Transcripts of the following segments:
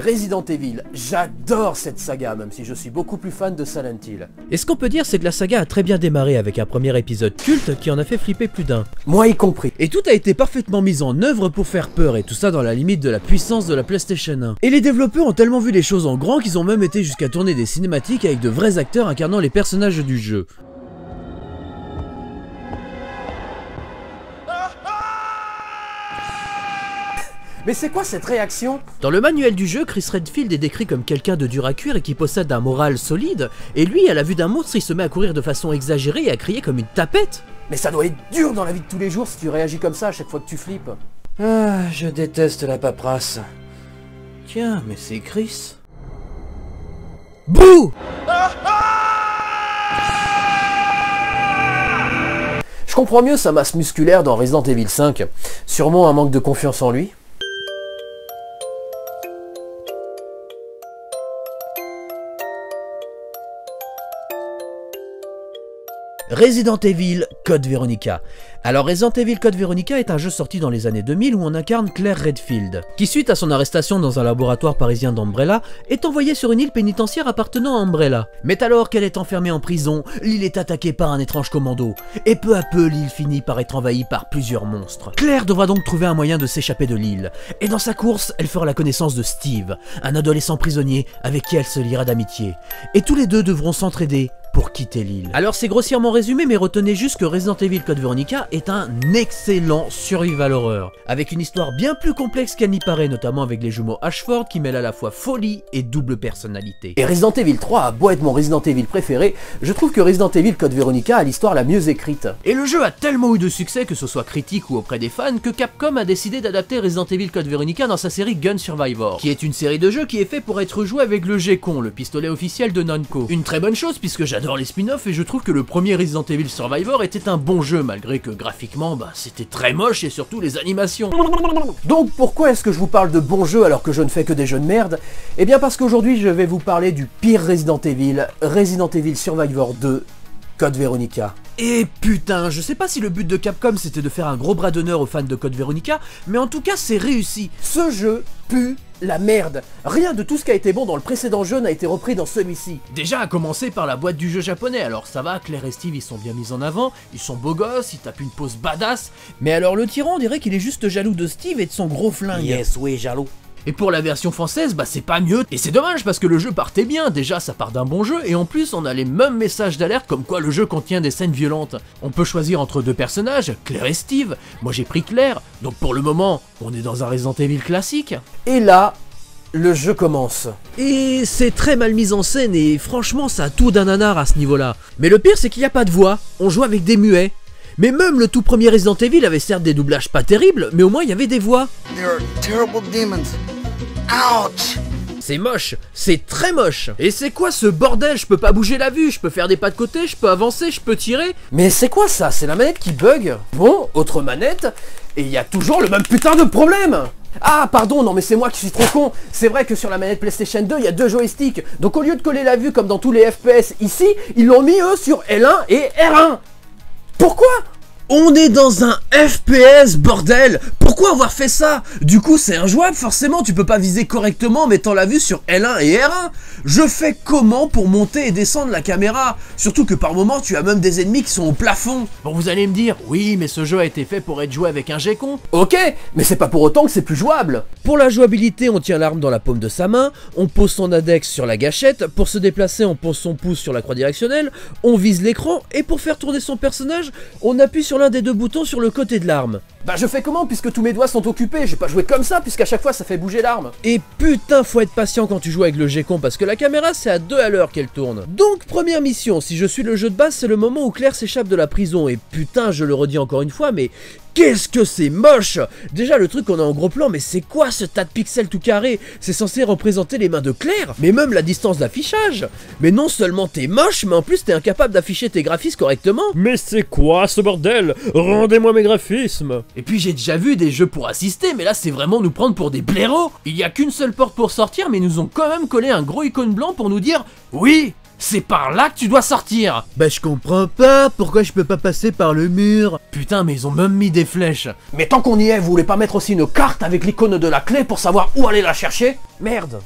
Resident Evil, j'adore cette saga, même si je suis beaucoup plus fan de Silent Hill. Et ce qu'on peut dire, c'est que la saga a très bien démarré avec un premier épisode culte qui en a fait flipper plus d'un. Moi y compris. Et tout a été parfaitement mis en œuvre pour faire peur, et tout ça dans la limite de la puissance de la PlayStation 1. Et les développeurs ont tellement vu les choses en grand qu'ils ont même été jusqu'à tourner des cinématiques avec de vrais acteurs incarnant les personnages du jeu. Mais c'est quoi cette réaction? Dans le manuel du jeu, Chris Redfield est décrit comme quelqu'un de dur à cuire et qui possède un moral solide, et lui, à la vue d'un monstre, il se met à courir de façon exagérée et à crier comme une tapette. Mais ça doit être dur dans la vie de tous les jours si tu réagis comme ça à chaque fois que tu flippes. Ah, je déteste la paperasse. Tiens, mais c'est Chris. Bouh Je comprends mieux sa masse musculaire dans Resident Evil 5. Sûrement un manque de confiance en lui. Resident Evil Code Veronica. Alors Resident Evil Code Veronica est un jeu sorti dans les années 2000 où on incarne Claire Redfield, qui suite à son arrestation dans un laboratoire parisien d'Umbrella, est envoyée sur une île pénitentiaire appartenant à Umbrella. Mais alors qu'elle est enfermée en prison, l'île est attaquée par un étrange commando, et peu à peu l'île finit par être envahie par plusieurs monstres. Claire devra donc trouver un moyen de s'échapper de l'île, et dans sa course, elle fera la connaissance de Steve, un adolescent prisonnier avec qui elle se liera d'amitié. Et tous les deux devront s'entraider pour quitter l'île. Alors c'est grossièrement résumé, mais retenez juste que Resident Evil Code Veronica est un excellent survival horror, avec une histoire bien plus complexe qu'elle n'y paraît, notamment avec les jumeaux Ashford qui mêlent à la fois folie et double personnalité. Et Resident Evil 3 a beau être mon Resident Evil préféré, je trouve que Resident Evil Code Veronica a l'histoire la mieux écrite. Et le jeu a tellement eu de succès, que ce soit critique ou auprès des fans, que Capcom a décidé d'adapter Resident Evil Code Veronica dans sa série Gun Survivor, qui est une série de jeux qui est fait pour être joué avec le G-Con, le pistolet officiel de Namco. Une très bonne chose puisque j'adore les spin-offs et je trouve que le premier Resident Evil Survivor était un bon jeu malgré que graphiquement bah, c'était très moche et surtout les animations. Donc pourquoi est-ce que je vous parle de bons jeux alors que je ne fais que des jeux de merde? Eh bien parce qu'aujourd'hui je vais vous parler du pire Resident Evil, Resident Evil Survivor 2, Code Veronica. Et putain, je sais pas si le but de Capcom c'était de faire un gros bras d'honneur aux fans de Code Veronica, mais en tout cas c'est réussi. Ce jeu pue la merde. Rien de tout ce qui a été bon dans le précédent jeu n'a été repris dans celui-ci. Déjà à commencer par la boîte du jeu japonais, alors ça va, Claire et Steve ils sont bien mis en avant, ils sont beaux gosses, ils tapent une pose badass, mais alors le tyran on dirait qu'il est juste jaloux de Steve et de son gros flingue. Yes, oui, jaloux. Et pour la version française, bah c'est pas mieux, et c'est dommage parce que le jeu partait bien, déjà ça part d'un bon jeu, et en plus on a les mêmes messages d'alerte comme quoi le jeu contient des scènes violentes. On peut choisir entre deux personnages, Claire et Steve, moi j'ai pris Claire, donc pour le moment, on est dans un Resident Evil classique. Et là, le jeu commence. Et c'est très mal mis en scène, et franchement ça a tout d'un nanar à ce niveau-là. Mais le pire c'est qu'il n'y a pas de voix, on joue avec des muets. Mais même le tout premier Resident Evil avait certes des doublages pas terribles, mais au moins il y avait des voix. C'est moche, c'est très moche. Et c'est quoi ce bordel? Je peux pas bouger la vue, je peux faire des pas de côté, je peux avancer, je peux tirer. Mais c'est quoi ça? C'est la manette qui bug? Bon, autre manette, et il y a toujours le même putain de problème. Ah pardon, non mais c'est moi qui suis trop con. C'est vrai que sur la manette PlayStation 2, il y a deux joysticks. Donc au lieu de coller la vue comme dans tous les FPS ici, ils l'ont mis eux sur L1 et R1 Pourquoi? On est dans un FPS, bordel. Pourquoi avoir fait ça? Du coup, c'est injouable, forcément, tu peux pas viser correctement en mettant la vue sur L1 et R1 Je fais comment pour monter et descendre la caméra? Surtout que par moment, tu as même des ennemis qui sont au plafond. Bon, vous allez me dire, oui, mais ce jeu a été fait pour être joué avec un G-Con. Ok, mais c'est pas pour autant que c'est plus jouable. Pour la jouabilité, on tient l'arme dans la paume de sa main, on pose son index sur la gâchette, pour se déplacer, on pose son pouce sur la croix directionnelle, on vise l'écran, et pour faire tourner son personnage, on appuie sur l'un des deux boutons sur le côté de l'arme. Bah je fais comment puisque tous mes doigts sont occupés? Je vais pas jouer comme ça puisqu'à chaque fois ça fait bouger l'arme. Et putain faut être patient quand tu joues avec le G-Con parce que la caméra c'est à deux à l'heure qu'elle tourne. Donc première mission, si je suis le jeu de base c'est le moment où Claire s'échappe de la prison et putain je le redis encore une fois mais Qu'est-ce que c'est moche! Déjà le truc qu'on a en gros plan, mais c'est quoi ce tas de pixels tout carré C'est censé représenter les mains de Claire, mais même la distance d'affichage. Mais non seulement t'es moche, mais en plus t'es incapable d'afficher tes graphismes correctement. Mais c'est quoi ce bordel? Rendez-moi mes graphismes! Et puis j'ai déjà vu des jeux pour assister, mais là c'est vraiment nous prendre pour des blaireaux. Il y a qu'une seule porte pour sortir, mais ils nous ont quand même collé un gros icône blanc pour nous dire « Oui, C'est par là que tu dois sortir. Bah je comprends pas, pourquoi je peux pas passer par le mur Putain, mais ils ont même mis des flèches. Mais tant qu'on y est, vous voulez pas mettre aussi une carte avec l'icône de la clé pour savoir où aller la chercher? Merde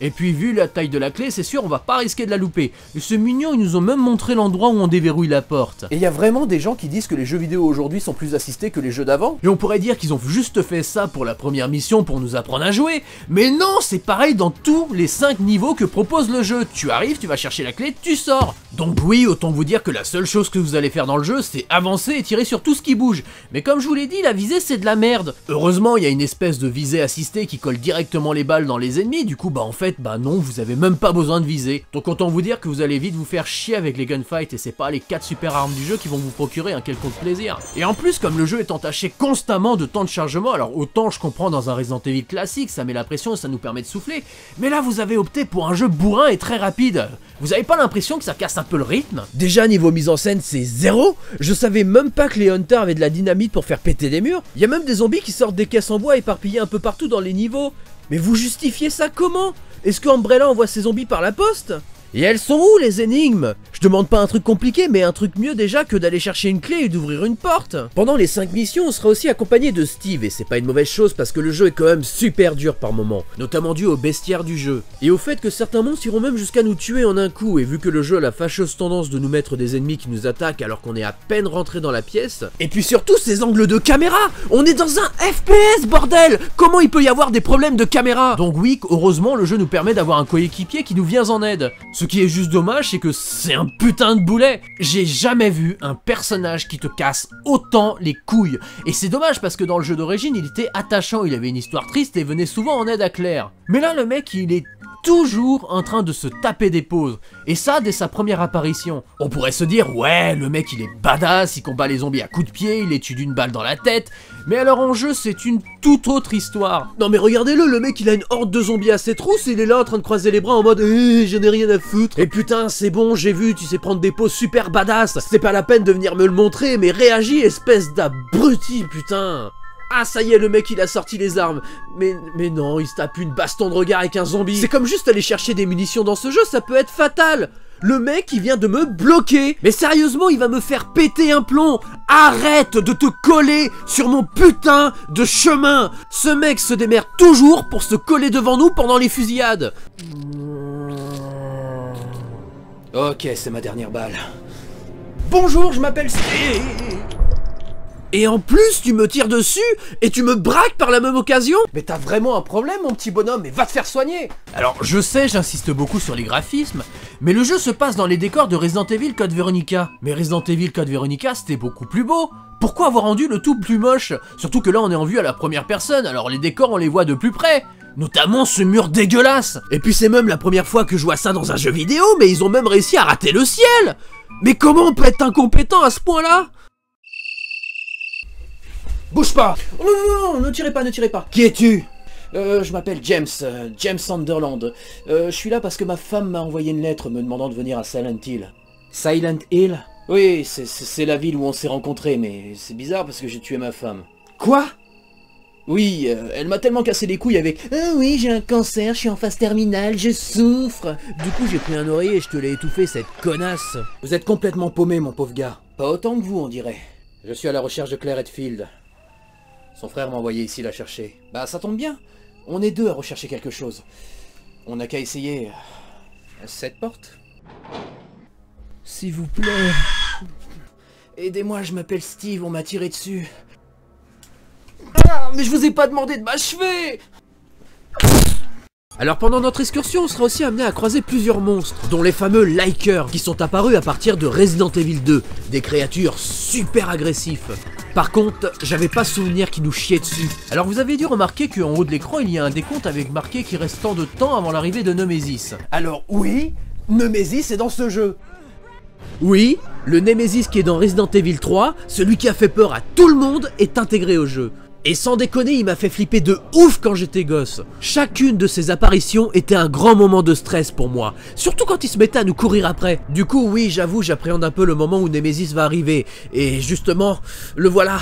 Et puis vu la taille de la clé, c'est sûr on va pas risquer de la louper. Et c'est mignon, ils nous ont même montré l'endroit où on déverrouille la porte. Et il y a vraiment des gens qui disent que les jeux vidéo aujourd'hui sont plus assistés que les jeux d'avant? Et on pourrait dire qu'ils ont juste fait ça pour la première mission pour nous apprendre à jouer, mais non, c'est pareil dans tous les 5 niveaux que propose le jeu. Tu arrives, tu vas chercher la clé, tu sors. Donc oui, autant vous dire que la seule chose que vous allez faire dans le jeu, c'est avancer et tirer sur tout ce qui bouge. Mais comme je vous l'ai dit, la visée c'est de la merde. Heureusement, il y a une espèce de visée assistée qui colle directement les balles dans les ennemis, du coup bah en fait, bah non, vous avez même pas besoin de viser. Donc autant vous dire que vous allez vite vous faire chier avec les gunfights et c'est pas les 4 super armes du jeu qui vont vous procurer un quelconque plaisir. Et en plus, comme le jeu est entaché constamment de temps de chargement, alors autant je comprends dans un Resident Evil classique, ça met la pression et ça nous permet de souffler, mais là vous avez opté pour un jeu bourrin et très rapide. Vous avez pas l'impression que ça casse un peu le rythme? Déjà niveau mise en scène c'est zéro Je savais même pas que les hunters avaient de la dynamite pour faire péter des murs. Il y a même des zombies qui sortent des caisses en bois éparpillées un peu partout dans les niveaux. Mais vous justifiez ça comment? Est-ce que Umbrella envoie ses zombies par la poste? Et elles sont où les énigmes? Je demande pas un truc compliqué, mais un truc mieux déjà que d'aller chercher une clé et d'ouvrir une porte. Pendant les 5 missions, on sera aussi accompagné de Steve, et c'est pas une mauvaise chose parce que le jeu est quand même super dur par moments, notamment dû au bestiaire du jeu. Et au fait que certains monstres iront même jusqu'à nous tuer en un coup, et vu que le jeu a la fâcheuse tendance de nous mettre des ennemis qui nous attaquent alors qu'on est à peine rentré dans la pièce. Et puis surtout ces angles de caméra On est dans un FPS bordel Comment il peut y avoir des problèmes de caméra? Donc oui, heureusement le jeu nous permet d'avoir un coéquipier qui nous vient en aide. Ce qui est juste dommage, c'est que c'est un putain de boulet. J'ai jamais vu un personnage qui te casse autant les couilles. Et c'est dommage parce que dans le jeu d'origine, il était attachant, il avait une histoire triste et venait souvent en aide à Claire. Mais là, le mec, il est toujours en train de se taper des pauses. Et ça, dès sa première apparition. On pourrait se dire, ouais, le mec il est badass, il combat les zombies à coups de pied, il les tue d'une balle dans la tête. Mais alors en jeu, c'est une toute autre histoire. Non mais regardez-le, le mec il a une horde de zombies à ses trousses il est là en train de croiser les bras en mode eh, j'en ai rien à foutre. Et putain, c'est bon, j'ai vu, tu sais prendre des poses super badass. C'est pas la peine de venir me le montrer, mais réagis, espèce d'abruti, putain. Ah ça y est le mec il a sorti les armes. Mais mais non il se tape une baston de regard avec un zombie. C'est comme juste aller chercher des munitions dans ce jeu ça peut être fatal. Le mec il vient de me bloquer. Mais sérieusement il va me faire péter un plomb. Arrête de te coller sur mon putain de chemin. Ce mec se démerde toujours pour se coller devant nous pendant les fusillades. Ok c'est ma dernière balle. Bonjour je m'appelle et en plus, tu me tires dessus et tu me braques par la même occasion. Mais t'as vraiment un problème, mon petit bonhomme, et va te faire soigner. Alors, je sais, j'insiste beaucoup sur les graphismes, mais le jeu se passe dans les décors de Resident Evil Code Veronica. Mais Resident Evil Code Veronica, c'était beaucoup plus beau. Pourquoi avoir rendu le tout plus moche? Surtout que là, on est en vue à la première personne, alors les décors, on les voit de plus près. Notamment ce mur dégueulasse. Et puis c'est même la première fois que je vois ça dans un jeu vidéo, mais ils ont même réussi à rater le ciel. Mais comment on peut être incompétent à ce point-là? Bouge pas oh, Non, non, non, ne tirez pas, ne tirez pas Qui es-tu? Euh, je m'appelle James, euh, James Sunderland. Euh, je suis là parce que ma femme m'a envoyé une lettre me demandant de venir à Silent Hill. Silent Hill? Oui, c'est la ville où on s'est rencontrés, mais c'est bizarre parce que j'ai tué ma femme. Quoi? Oui, euh, elle m'a tellement cassé les couilles avec « Ah oui, j'ai un cancer, je suis en phase terminale, je souffre !» Du coup, j'ai pris un oreiller et je te l'ai étouffé, cette connasse Vous êtes complètement paumé, mon pauvre gars. Pas autant que vous, on dirait. Je suis à la recherche de Claire Redfield. Son frère m'a envoyé ici la chercher. Bah ça tombe bien. On est deux à rechercher quelque chose. On n'a qu'à essayer... cette porte S'il vous plaît... Aidez-moi, je m'appelle Steve, on m'a tiré dessus. Ah, mais je vous ai pas demandé de m'achever Alors pendant notre excursion, on sera aussi amené à croiser plusieurs monstres, dont les fameux Likers, qui sont apparus à partir de Resident Evil 2, des créatures super agressifs. Par contre, j'avais pas souvenir qu'ils nous chiaient dessus. Alors vous avez dû remarquer qu'en haut de l'écran, il y a un décompte avec marqué qu'il reste tant de temps avant l'arrivée de Nemesis. Alors oui, Nemesis est dans ce jeu. Oui, le Nemesis qui est dans Resident Evil 3, celui qui a fait peur à tout le monde, est intégré au jeu. Et sans déconner, il m'a fait flipper de ouf quand j'étais gosse. Chacune de ces apparitions était un grand moment de stress pour moi, surtout quand il se mettait à nous courir après. Du coup, oui, j'avoue, j'appréhende un peu le moment où Nemesis va arriver. Et justement, le voilà.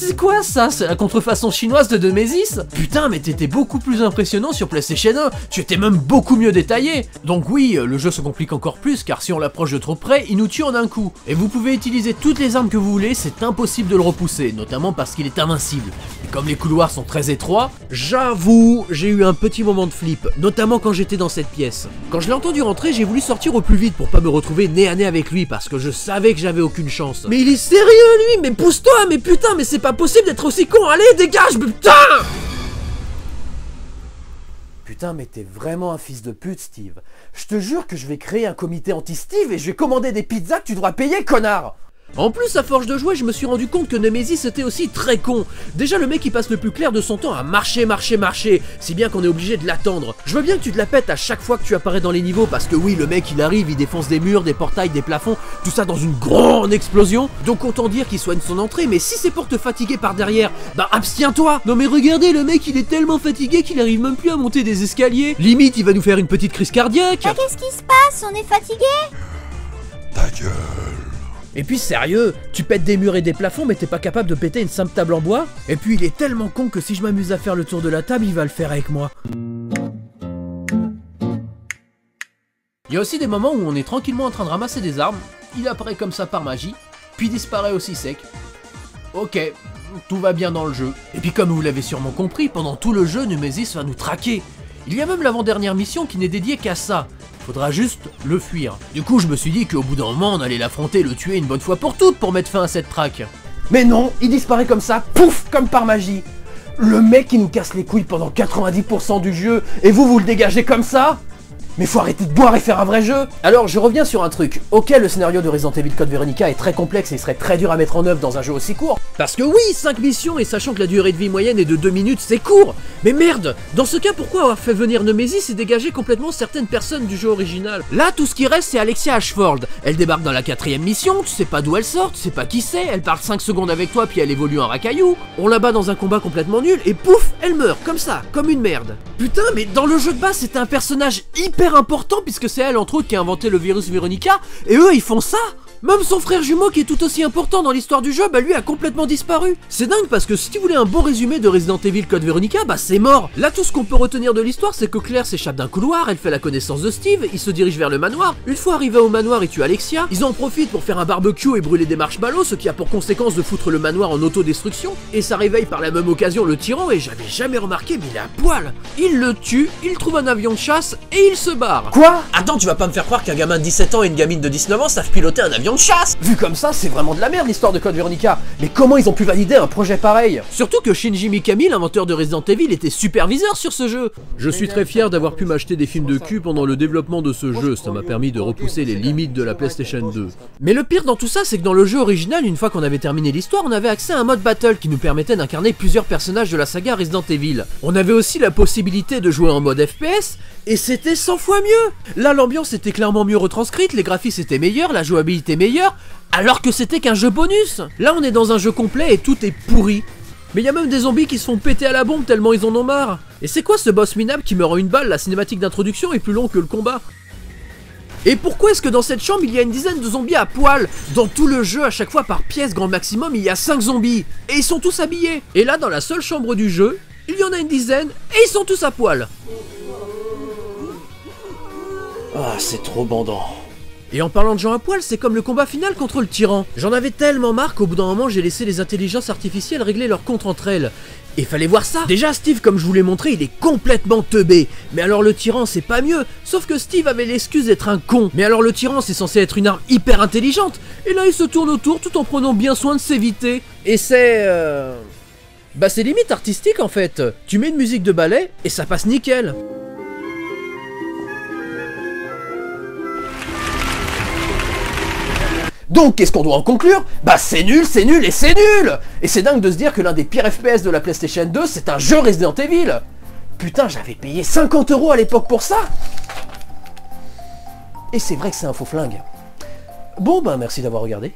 C'est quoi ça? C'est la contrefaçon chinoise de Nemesis Putain, mais t'étais beaucoup plus impressionnant sur PlayStation 1, tu étais même beaucoup mieux détaillé Donc oui, euh, le jeu se complique encore plus, car si on l'approche de trop près, il nous tue en un coup. Et vous pouvez utiliser toutes les armes que vous voulez, c'est impossible de le repousser, notamment parce qu'il est invincible. Et comme les couloirs sont très étroits, j'avoue, j'ai eu un petit moment de flip, notamment quand j'étais dans cette pièce. Quand je l'ai entendu rentrer, j'ai voulu sortir au plus vite pour pas me retrouver nez à nez avec lui, parce que je savais que j'avais aucune chance. Mais il est sérieux lui? Mais pousse-toi Mais putain, mais c'est pas possible d'être aussi con. Allez, dégage, putain! Putain, mais t'es vraiment un fils de pute, Steve. Je te jure que je vais créer un comité anti-Steve et je vais commander des pizzas que tu devras payer, connard En plus, à force de jouer, je me suis rendu compte que Nemesis était aussi très con. Déjà, le mec il passe le plus clair de son temps à marcher, marcher, marcher, si bien qu'on est obligé de l'attendre. Je veux bien que tu te la pètes à chaque fois que tu apparais dans les niveaux, parce que oui, le mec il arrive, il défonce des murs, des portails, des plafonds, tout ça dans une grande explosion. Donc autant dire qu'il soigne son entrée, mais si c'est pour te fatiguer par derrière, bah abstiens-toi Non mais regardez, le mec il est tellement fatigué qu'il arrive même plus à monter des escaliers. Limite, il va nous faire une petite crise cardiaque. Ah, Qu'est-ce qui se passe? On est fatigué? Et puis sérieux, tu pètes des murs et des plafonds mais t'es pas capable de péter une simple table en bois? Et puis il est tellement con que si je m'amuse à faire le tour de la table, il va le faire avec moi. Il y a aussi des moments où on est tranquillement en train de ramasser des armes, il apparaît comme ça par magie, puis disparaît aussi sec. Ok, tout va bien dans le jeu. Et puis comme vous l'avez sûrement compris, pendant tout le jeu, Nemesis va nous traquer. Il y a même l'avant-dernière mission qui n'est dédiée qu'à ça. Faudra juste le fuir. Du coup, je me suis dit qu'au bout d'un moment, on allait l'affronter, le tuer une bonne fois pour toutes pour mettre fin à cette traque. Mais non, il disparaît comme ça, pouf, comme par magie Le mec qui nous casse les couilles pendant 90% du jeu, et vous, vous le dégagez comme ça? Mais faut arrêter de boire et faire un vrai jeu Alors je reviens sur un truc, ok le scénario de Resident Evil Code Veronica est très complexe et serait très dur à mettre en œuvre dans un jeu aussi court, Parce que oui, 5 missions et sachant que la durée de vie moyenne est de 2 minutes, c'est court Mais merde Dans ce cas, pourquoi avoir fait venir Nemesis et dégager complètement certaines personnes du jeu original? Là, tout ce qui reste, c'est Alexia Ashford. Elle débarque dans la quatrième mission, tu sais pas d'où elle sort, tu sais pas qui c'est, elle parle 5 secondes avec toi puis elle évolue en racaillou. On la bat dans un combat complètement nul et pouf, elle meurt, comme ça, comme une merde. Putain, mais dans le jeu de base, c'était un personnage hyper important puisque c'est elle entre autres qui a inventé le virus Veronica, et eux ils font ça même son frère jumeau qui est tout aussi important dans l'histoire du jeu, bah lui a complètement disparu. C'est dingue parce que si tu voulais un bon résumé de Resident Evil Code Veronica, bah c'est mort. Là tout ce qu'on peut retenir de l'histoire c'est que Claire s'échappe d'un couloir, elle fait la connaissance de Steve, il se dirige vers le manoir. Une fois arrivé au manoir et tue Alexia, ils en profitent pour faire un barbecue et brûler des marshmallows, ce qui a pour conséquence de foutre le manoir en autodestruction. Et ça réveille par la même occasion le tyran et j'avais jamais remarqué mais il est à poil. Il le tue, il trouve un avion de chasse et il se barre. Quoi? Attends, tu vas pas me faire croire qu'un gamin de 17 ans et une gamine de 19 ans savent piloter un avion de chasse Vu comme ça, c'est vraiment de la merde l'histoire de Code Veronica Mais comment ils ont pu valider un projet pareil? Surtout que Shinji Mikami, l'inventeur de Resident Evil, était superviseur sur ce jeu. Je suis très fier d'avoir pu m'acheter des films de cul pendant le développement de ce jeu, ça m'a permis de repousser les limites de la PlayStation 2. Mais le pire dans tout ça, c'est que dans le jeu original, une fois qu'on avait terminé l'histoire, on avait accès à un mode battle qui nous permettait d'incarner plusieurs personnages de la saga Resident Evil. On avait aussi la possibilité de jouer en mode FPS, et c'était 100 fois mieux Là, l'ambiance était clairement mieux retranscrite, les graphismes étaient meilleurs, la jouabilité alors que c'était qu'un jeu bonus Là, on est dans un jeu complet et tout est pourri. Mais y a même des zombies qui se font péter à la bombe tellement ils en ont marre. Et c'est quoi ce boss minable qui meurt en une balle? La cinématique d'introduction est plus long que le combat. Et pourquoi est-ce que dans cette chambre il y a une dizaine de zombies à poil? Dans tout le jeu, à chaque fois par pièce grand maximum, il y a 5 zombies. Et ils sont tous habillés. Et là, dans la seule chambre du jeu, il y en a une dizaine et ils sont tous à poil. Ah, c'est trop bandant. Et en parlant de gens à poil, c'est comme le combat final contre le tyran. J'en avais tellement marre qu'au bout d'un moment, j'ai laissé les intelligences artificielles régler leur compte entre elles. Et fallait voir ça Déjà, Steve, comme je vous l'ai montré, il est complètement teubé. Mais alors le tyran, c'est pas mieux. Sauf que Steve avait l'excuse d'être un con. Mais alors le tyran, c'est censé être une arme hyper intelligente. Et là, il se tourne autour tout en prenant bien soin de s'éviter. Et c'est... Euh... Bah c'est limite artistique en fait. Tu mets une musique de ballet et ça passe nickel. Donc, qu'est-ce qu'on doit en conclure? Bah, c'est nul, c'est nul et c'est nul Et c'est dingue de se dire que l'un des pires FPS de la PlayStation 2, c'est un jeu Resident Evil Putain, j'avais payé 50 euros à l'époque pour ça Et c'est vrai que c'est un faux flingue. Bon, bah, merci d'avoir regardé.